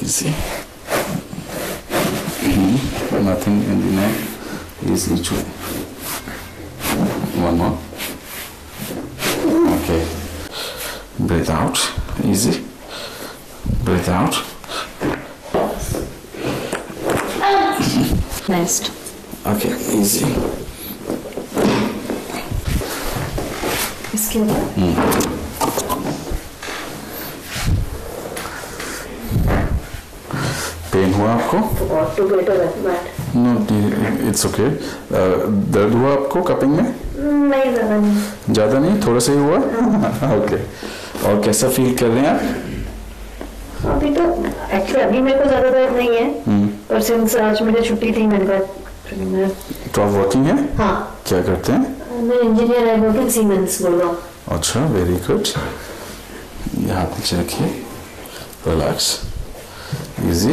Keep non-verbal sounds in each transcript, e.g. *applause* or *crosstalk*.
you see. Mm, nothing in the neck is each way. One more. Okay. Breathe out. Easy. Breathe out. *coughs* Next. Okay, easy. Esquerda. Mm. ہوا آپ کو no it's okay درد ہوا آپ کو cupping میں؟ زیادہ نہیں۔ تھوڑا سا ہی ہوا؟ *laughs* اوکے اور کیسا فیل کر رہے ہیں آپ؟ کیا کرتے ہیں؟ اچھا ویری گڈ یہاں پیچھے رکھیے relax easy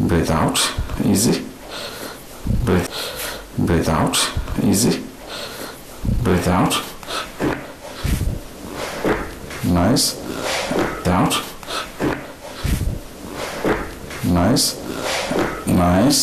breathe out easy. Breathe breathe out easy. Breathe out. Nice. Out. Nice. Nice.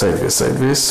sideways sideways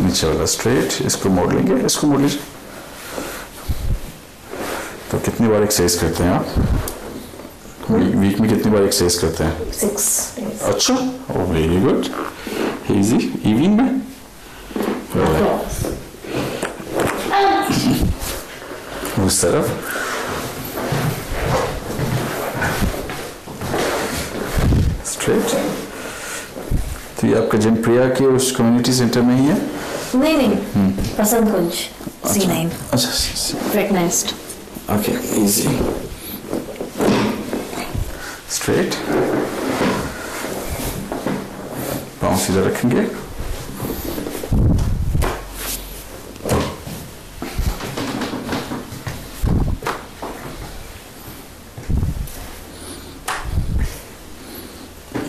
نیچے والا اسٹریٹ اس کو موڑ لیں گے اس کو موڑ لیجیے تو کتنی بار ایکسرسائز کرتے ہیں آپ؟ ویک میں کتنی بار ایکسرسائز کرتے ہیں؟ اچھا oh very good easy evening میں؟ اس طرف۔ اسٹریٹ تو یہ آپ کا جن پریا کے اس کمیونٹی سینٹر میں ہی ہے؟ نہیں نہیں پسند کنج اچھا۔ C nine. اچھا اوکے ایزی اسٹریٹ پاؤں سیدھا رکھیں گے۔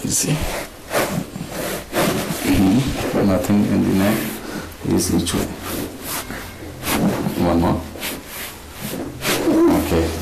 Easy nothing in the neck is each way. One more. Okay.